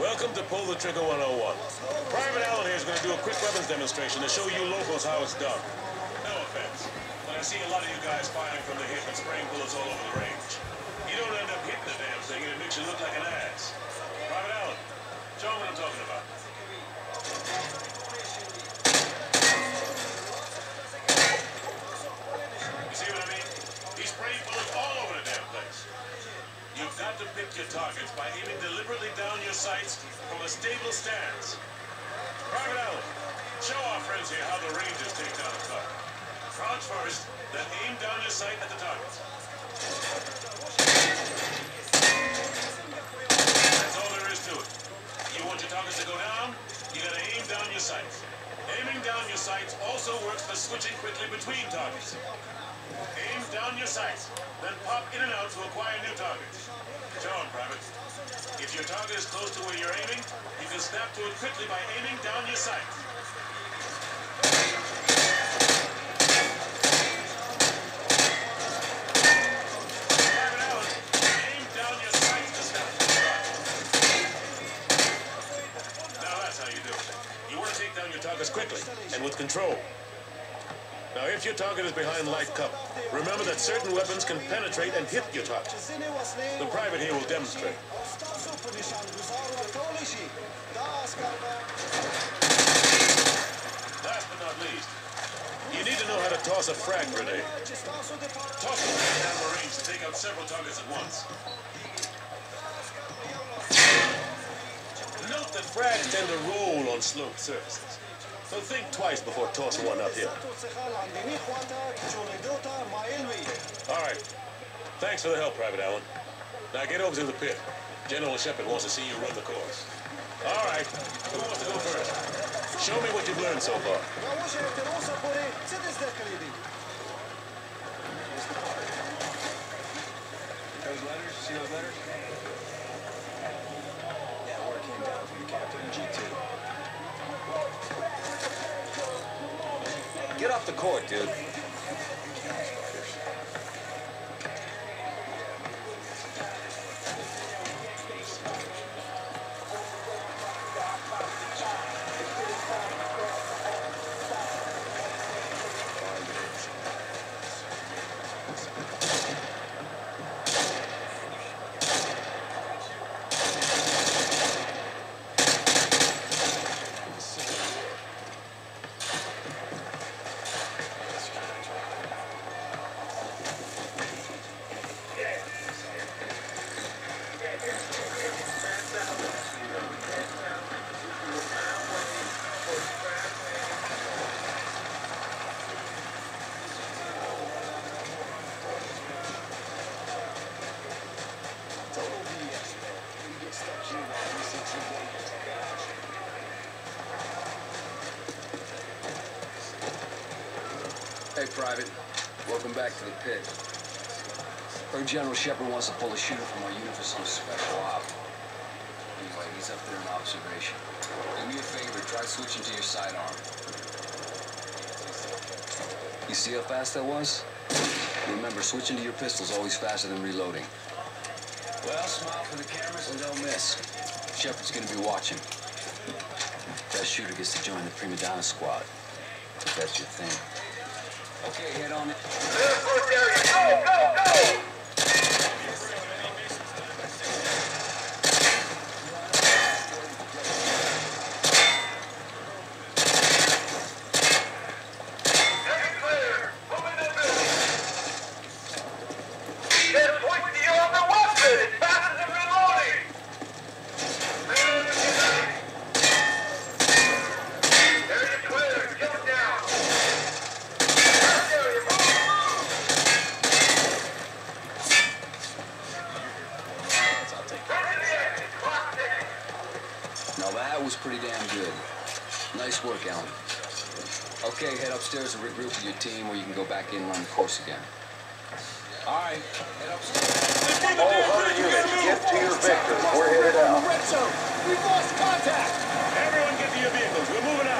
Welcome to Pull the Trigger 101. Private Allen here is going to do a quick weapons demonstration to show you locals how it's done. No offense, but I see a lot of you guys firing from the hip and spraying bullets all over the range. You don't end up hitting the damn thing and it makes you look like an ass. Private Allen, show 'em what I'm talking about. You see what I mean? He sprayed bullets all over the damn place. You've got to targets by aiming deliberately down your sights from a stable stance. Allen, show our friends here how the Rangers take down a target. Crouch first, then aim down your sight at the target. That's all there is to it. You want your targets to go down, you gotta aim down your sights. Aiming down your sights also works for switching quickly between targets. Aim down your sights, then pop in and out to acquire new targets. Show 'em, Private. If your target is close to where you're aiming, you can snap to it quickly by aiming down your target. Now that's how you do it. You want to take down your targets quickly and with control. Now, if your target is behind light cover, remember that certain weapons can penetrate and hit your target. The private here will demonstrate. Last but not least, you need to know how to toss a frag grenade. Toss a grenade down the range to take out several targets at once. Note that frags tend to roll on sloped surfaces. So think twice before tossing one up here. All right. Thanks for the help, Private Allen. Now get over to the pit. General Shepard wants to see you run the course. All right. Who wants to go first? Show me what you've learned so far. Those letters, see those letters? Yeah, word came down from the captain in G2. Get off the court, dude. Hey, Private. Welcome back to the pit. Heard General Shepard wants to pull a shooter from our unit for some special op. Anyway, he's up there in observation. Do me a favor, try switching to your sidearm. You see how fast that was? Remember, switching to your pistol's always faster than reloading. Well, smile for the cameras and don't miss. Shepard's gonna be watching. That shooter gets to join the Prima Donna squad. If that's your thing. Okay, head on in. Now that was pretty damn good. Nice work, Allen. Okay, head upstairs and regroup with your team, or you can go back in and run the course again. All right, head upstairs. All hunter units, get to your victors. We're headed out. We lost contact. Everyone get to your vehicles. We're moving out.